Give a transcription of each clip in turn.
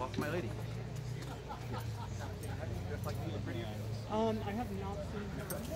lady. Um, I have not seen her.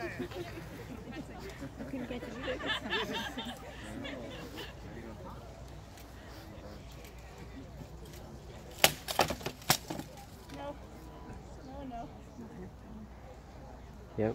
I get it. Yep. Yeah.